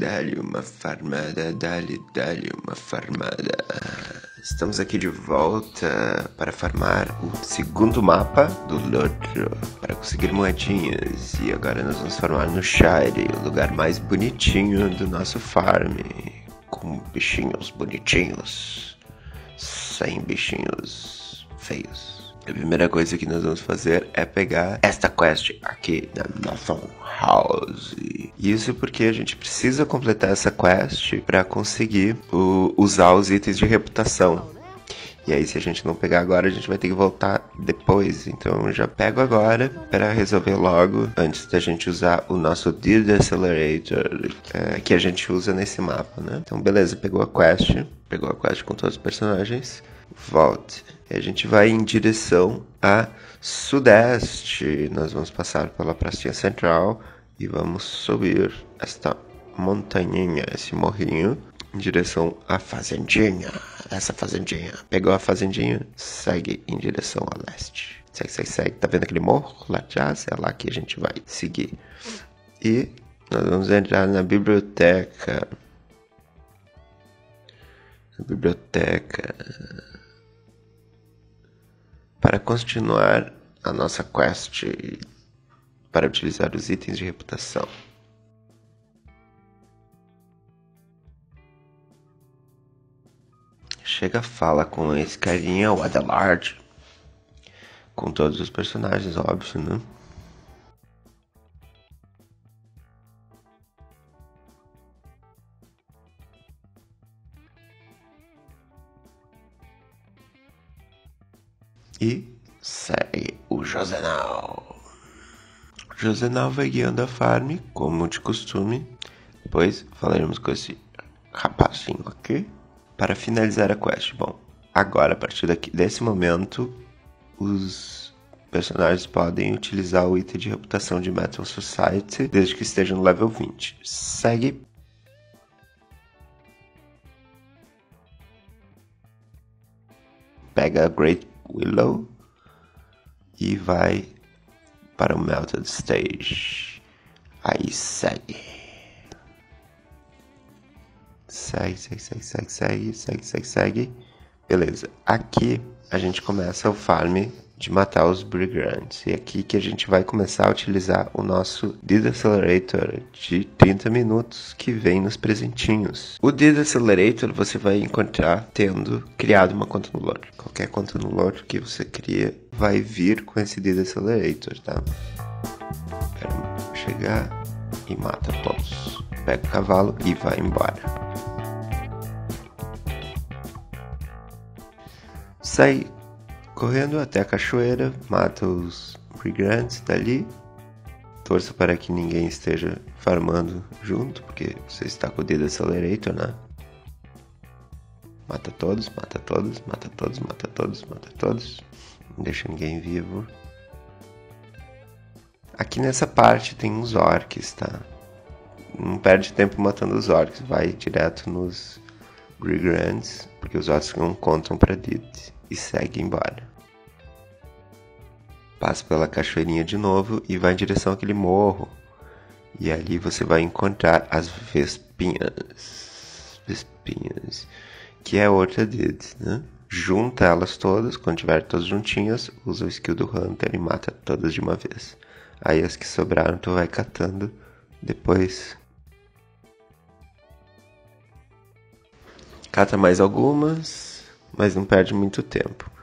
Dá-lhe uma farmada, dá-lhe, dá-lhe uma farmada. Estamos aqui de volta para farmar o segundo mapa do Lotro para conseguir moedinhas. E agora nós vamos farmar no Shire, o lugar mais bonitinho do nosso farm. Com bichinhos bonitinhos, sem bichinhos feios. A primeira coisa que nós vamos fazer é pegar esta quest aqui da nossa house. Isso porque a gente precisa completar essa quest para conseguir o, usar os itens de reputação. E aí, se a gente não pegar agora, a gente vai ter que voltar depois. Então, já pego agora para resolver logo, antes da gente usar o nosso Deed Accelerator, é, que a gente usa nesse mapa, né? Então, beleza, pegou a quest, pegou a quest com todos os personagens, volte. E a gente vai em direção a sudeste. Nós vamos passar pela pracinha central e vamos subir esta montanhinha, esse morrinho, em direção à fazendinha. Essa fazendinha. Pegou a fazendinha, segue em direção a leste. Segue, segue, segue. Tá vendo aquele morro lá atrás? É lá que a gente vai seguir. E nós vamos entrar na biblioteca. Na biblioteca. Para continuar a nossa quest para utilizar os itens de reputação. Chega fala com esse carinha, o Adelard. Com todos os personagens, óbvio, né? E segue o Josenal. Josenal vai guiando a farm, como de costume. Depois falaremos com esse rapazinho aqui para finalizar a quest. Bom, agora a partir daqui, desse momento, os personagens podem utilizar o item de reputação de Metal Society desde que esteja no level 20. Segue. Pega a Great Willow e vai para o Melted Stage. Aí segue. Segue, segue, segue, segue, segue, segue, segue, segue. Beleza. Aqui a gente começa o farm de matar os Brigands. E é aqui que a gente vai começar a utilizar o nosso Deed Accelerator de 30 minutos que vem nos presentinhos. O Deed Accelerator você vai encontrar tendo criado uma conta no lore. Qualquer conta no lore que você cria vai vir com esse Deed Accelerator, tá? Chegar e mata todos. Pega o cavalo e vai embora. Sai correndo até a cachoeira, mata os brigantes dali. Torça para que ninguém esteja farmando junto, porque você está com o dedo accelerator, né? Mata todos, mata todos, mata todos, mata todos, mata todos. Não deixa ninguém vivo. Aqui nessa parte tem uns orcs, tá? Não perde tempo matando os orcs, vai direto nos Brigands, porque os orcs não contam pra Dit e segue embora. Passa pela cachoeirinha de novo e vai em direção àquele morro. E ali você vai encontrar as Vespinhas. Vespinhas. Que é outra deles, né? Junta elas todas, quando tiver todas juntinhas, usa o skill do Hunter e mata todas de uma vez. Aí as que sobraram tu vai catando depois. Cata mais algumas, mas não perde muito tempo.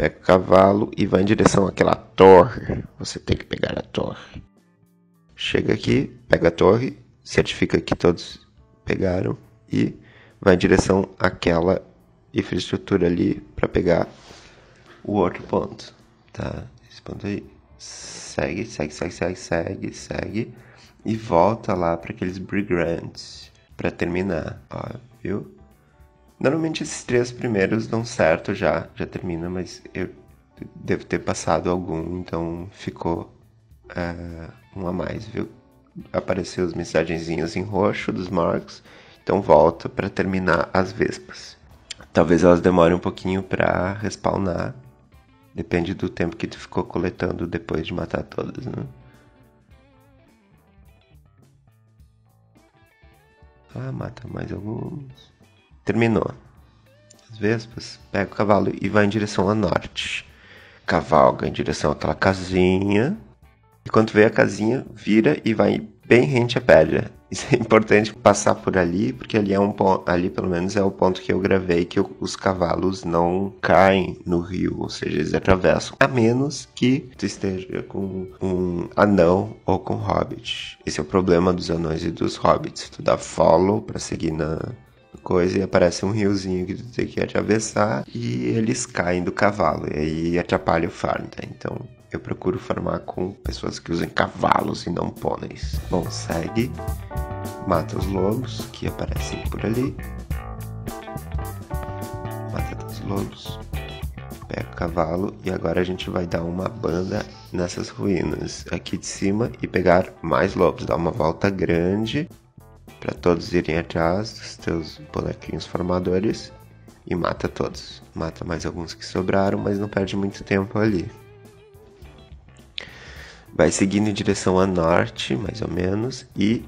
Pega o cavalo e vai em direção àquela torre. Você tem que pegar a torre. Chega aqui, pega a torre, certifica que todos pegaram e vai em direção àquela infraestrutura ali para pegar o outro ponto. Tá? Esse ponto aí. Segue, segue, segue, segue, segue, segue e volta lá para aqueles brigands para terminar, ó, viu? Normalmente esses três primeiros dão certo já, já termina, mas eu devo ter passado algum, então ficou é, um a mais, viu? Apareceu as mensagenzinhas em roxo dos marcos, então volta para terminar as vespas. Talvez elas demorem um pouquinho para respawnar, depende do tempo que tu ficou coletando depois de matar todas, né? Ah, mata mais alguns. Terminou. As vespas, pega o cavalo e vai em direção a norte. Cavalga em direção àquela casinha. E quando vê a casinha, vira e vai bem rente à pedra. Isso é importante passar por ali, porque ali é um ponto, ali pelo menos é o ponto que eu gravei que os cavalos não caem no rio, ou seja, eles atravessam, a menos que tu esteja com um anão ou com um hobbit. Esse é o problema dos anões e dos hobbits. Tu dá follow para seguir na coisa e aparece um riozinho que tu tem que atravessar e eles caem do cavalo e aí atrapalha o farm, tá? Então eu procuro farmar com pessoas que usem cavalos e não pôneis. Bom, segue. Mata os lobos que aparecem por ali. Mata os lobos. Pega o cavalo e agora a gente vai dar uma banda nessas ruínas aqui de cima e pegar mais lobos. Dar uma volta grande para todos irem atrás dos teus bonequinhos formadores e mata todos. Mata mais alguns que sobraram, mas não perde muito tempo ali. Vai seguindo em direção a norte, mais ou menos, e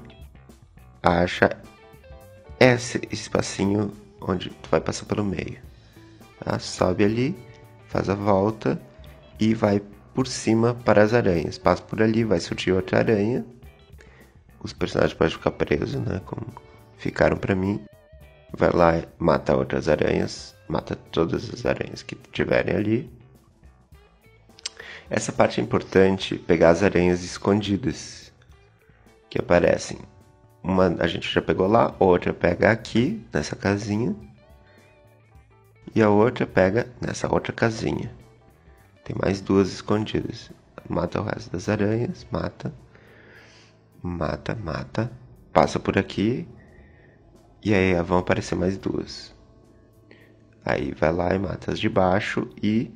acha esse espacinho onde tu vai passar pelo meio. Tá? Sobe ali, faz a volta e vai por cima para as aranhas. Passa por ali, vai surgir outra aranha. Os personagens podem ficar presos, né? Como ficaram para mim. Vai lá, mata outras aranhas, mata todas as aranhas que tiverem ali essa parte é importante, pegar as aranhas escondidas que aparecem. Uma a gente já pegou lá, outra pega aqui, nessa casinha. E a outra pega nessa outra casinha. Tem mais duas escondidas. Mata o resto das aranhas, mata. Mata, mata. Passa por aqui. E aí vão aparecer mais duas. Aí vai lá e mata as de baixo e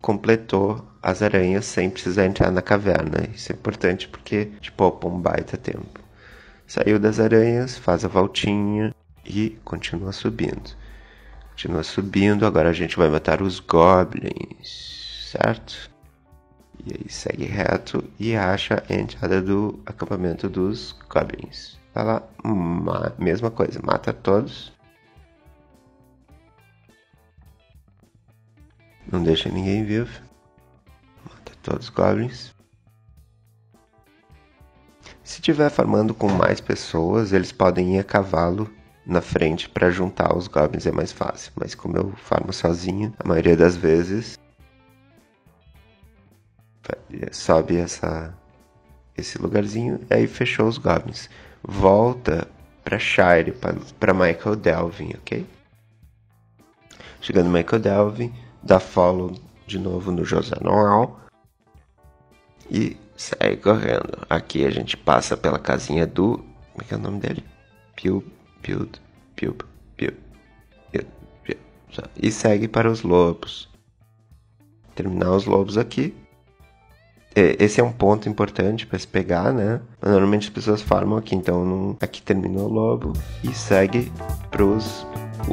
completou as aranhas sem precisar entrar na caverna. Isso é importante porque te poupa um baita tempo. Saiu das aranhas, faz a voltinha e continua subindo. Continua subindo, agora a gente vai matar os goblins, certo? E aí segue reto e acha a entrada do acampamento dos goblins. Vai lá, mesma coisa, mata todos. Não deixa ninguém vivo. Mata todos os goblins. Se tiver farmando com mais pessoas, eles podem ir a cavalo na frente para juntar os goblins é mais fácil. Mas como eu farmo sozinho, a maioria das vezes sobe essa esse lugarzinho e aí fechou os goblins. Volta para Shire, para Michael Delvin, ok? Chegando Michael Delvin, dá follow de novo no José Noel e segue correndo. Aqui a gente passa pela casinha do. Como é que é o nome dele? Build, Build, Build, Build, E segue para os lobos. Terminar os lobos aqui. Esse é um ponto importante para se pegar, né? Normalmente as pessoas farmam aqui, então não... aqui terminou o lobo e segue para os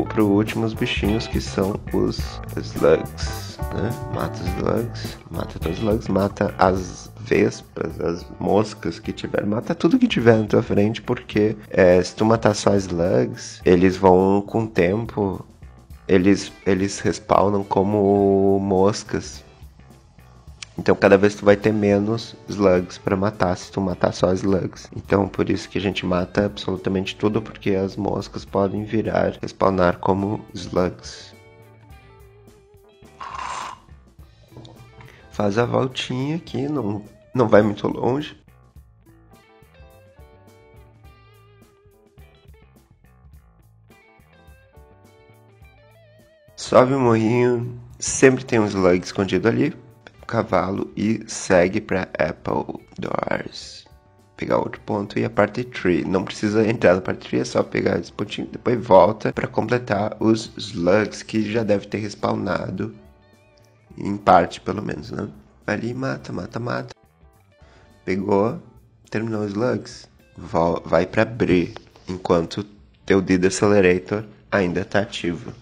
pro último os bichinhos que são os slugs, né? Mata os slugs, mata os slugs, mata as vespas, as moscas que tiver, mata tudo que tiver na tua frente, porque é, se tu matar só slugs, eles vão com o tempo, eles, eles respawnam como moscas então cada vez tu vai ter menos slugs para matar se tu matar só slugs. Então por isso que a gente mata absolutamente tudo porque as moscas podem virar, spawnar como slugs. Faz a voltinha aqui, não, não vai muito longe. Sobe o morrinho, sempre tem um slug escondido ali cavalo e segue para Apple Doors. Pegar outro ponto e a parte tree. Não precisa entrar na parte tree, é só pegar esse pontinho, depois volta para completar os slugs que já deve ter respawnado. Em parte, pelo menos, né? Ali mata, mata, mata. Pegou, terminou os slugs. Vai para abrir enquanto teu Deed Accelerator ainda está ativo.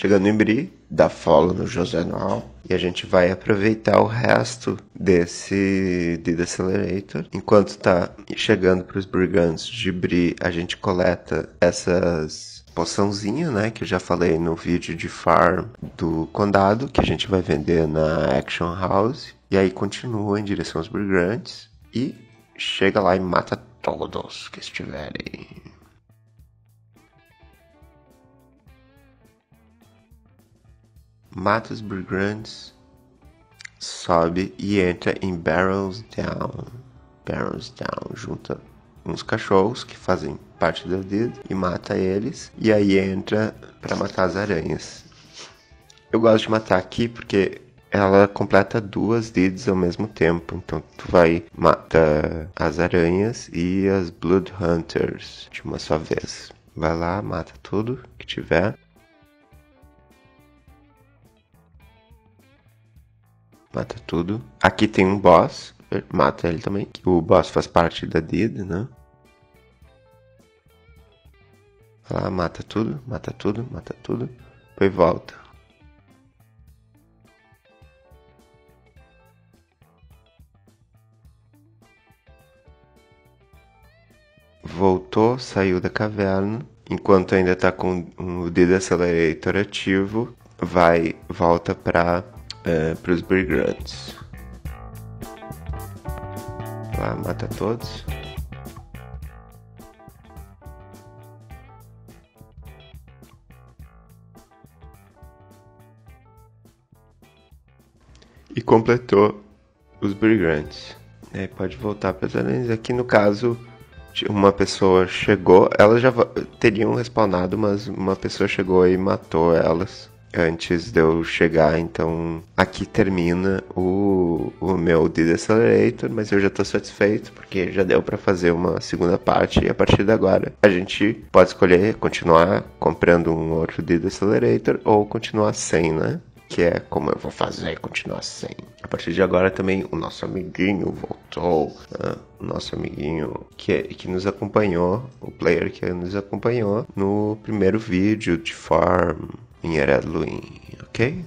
Chegando em Bri, dá follow no José Noal e a gente vai aproveitar o resto desse de Accelerator. Enquanto tá chegando para os brigantes de Bri, a gente coleta essas poçãozinha, né, que eu já falei no vídeo de farm do condado, que a gente vai vender na Action House. E aí continua em direção aos brigantes e chega lá e mata todos que estiverem. Mata os brigantes, sobe e entra em Barrels Down. Barrels Down, junta uns cachorros que fazem parte da dedo e mata eles. E aí entra para matar as aranhas. Eu gosto de matar aqui porque ela completa duas deeds ao mesmo tempo. Então tu vai matar as aranhas e as Blood Hunters de uma só vez. Vai lá, mata tudo que tiver. Mata tudo. Aqui tem um boss. Mata ele também. O boss faz parte da Did, né? Lá, mata tudo, mata tudo, mata tudo. Depois volta. Voltou, saiu da caverna. Enquanto ainda tá com o dedo acelerador ativo, vai, volta pra é, para os brigantes. Lá, mata todos. E completou os brigantes. É, pode voltar para as aranhas. Aqui no caso, uma pessoa chegou, elas já teriam respawnado, mas uma pessoa chegou e matou elas antes de eu chegar. Então aqui termina o, o meu Did Accelerator, mas eu já estou satisfeito porque já deu para fazer uma segunda parte e a partir de agora a gente pode escolher continuar comprando um outro Did Accelerator ou continuar sem, né? que é como eu vou fazer continuar sem. A partir de agora também o nosso amiguinho voltou, né? o nosso amiguinho que, que nos acompanhou, o player que nos acompanhou no primeiro vídeo de farm, em Eredluin, ok?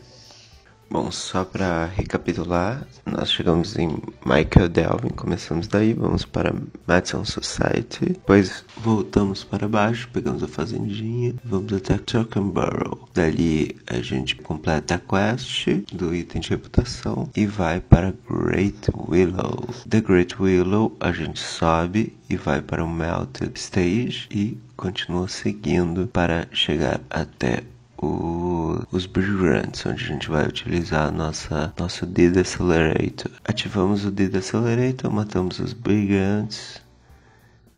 Bom, só para recapitular, nós chegamos em Michael Delvin, começamos daí, vamos para Madison Society, depois voltamos para baixo, pegamos a fazendinha, vamos até Turkenborough. Dali a gente completa a quest do item de reputação e vai para Great Willow. The Great Willow a gente sobe e vai para o Melted Stage e continua seguindo para chegar até o, os brilhantes, onde a gente vai utilizar nossa nosso Dead Accelerator. Ativamos o Dead Accelerator, matamos os brilhantes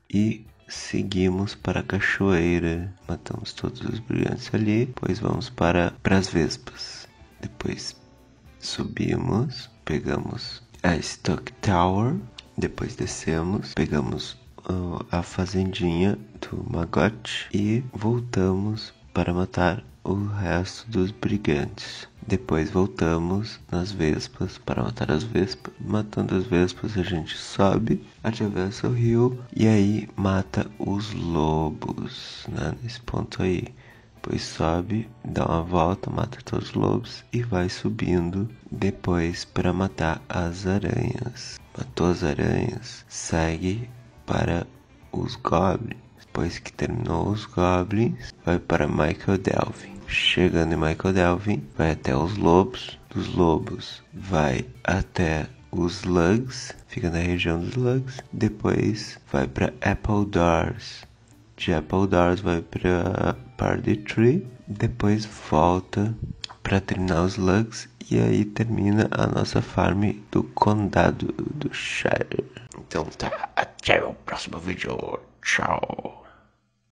e seguimos para a cachoeira. Matamos todos os brilhantes ali, depois vamos para, para as vespas. Depois subimos, pegamos a Stock Tower, depois descemos, pegamos a fazendinha do Magot e voltamos para matar o resto dos brigantes. Depois voltamos nas vespas para matar as vespas. Matando as vespas, a gente sobe, atravessa o rio e aí mata os lobos, né? Nesse ponto aí. Depois sobe, dá uma volta, mata todos os lobos e vai subindo depois para matar as aranhas. Matou as aranhas, segue para os goblins. Depois que terminou os goblins, vai para Michael Delvin. Chegando em Michael Delvin, vai até os lobos. Dos lobos, vai até os Lugs, fica na região dos Lugs. Depois vai para Apple Doors. De Apple Doors vai para Party Tree. Depois volta para terminar os Lugs. E aí termina a nossa farm do Condado do Shire. Então tá, até o próximo vídeo. Tchau.